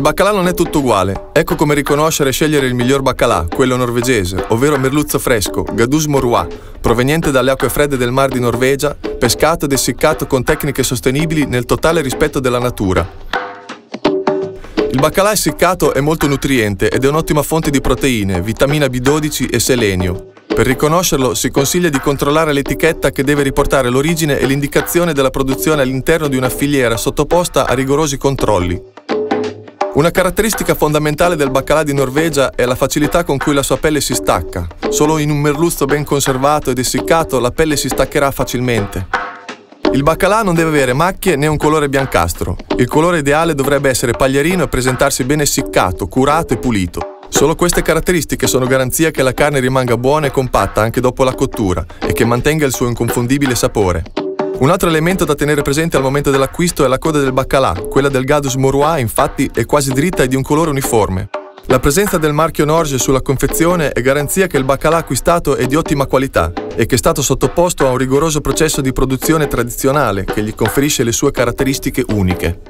baccalà non è tutto uguale. Ecco come riconoscere e scegliere il miglior baccalà, quello norvegese, ovvero merluzzo fresco, Gadus Morua, proveniente dalle acque fredde del Mar di Norvegia, pescato ed essiccato con tecniche sostenibili nel totale rispetto della natura. Il baccalà essiccato è molto nutriente ed è un'ottima fonte di proteine, vitamina B12 e selenio. Per riconoscerlo si consiglia di controllare l'etichetta che deve riportare l'origine e l'indicazione della produzione all'interno di una filiera sottoposta a rigorosi controlli. Una caratteristica fondamentale del baccalà di Norvegia è la facilità con cui la sua pelle si stacca. Solo in un merluzzo ben conservato ed essiccato la pelle si staccherà facilmente. Il baccalà non deve avere macchie né un colore biancastro. Il colore ideale dovrebbe essere paglierino e presentarsi ben essiccato, curato e pulito. Solo queste caratteristiche sono garanzia che la carne rimanga buona e compatta anche dopo la cottura e che mantenga il suo inconfondibile sapore. Un altro elemento da tenere presente al momento dell'acquisto è la coda del baccalà. Quella del Gadus Moroi, infatti, è quasi dritta e di un colore uniforme. La presenza del marchio Norge sulla confezione è garanzia che il baccalà acquistato è di ottima qualità e che è stato sottoposto a un rigoroso processo di produzione tradizionale che gli conferisce le sue caratteristiche uniche.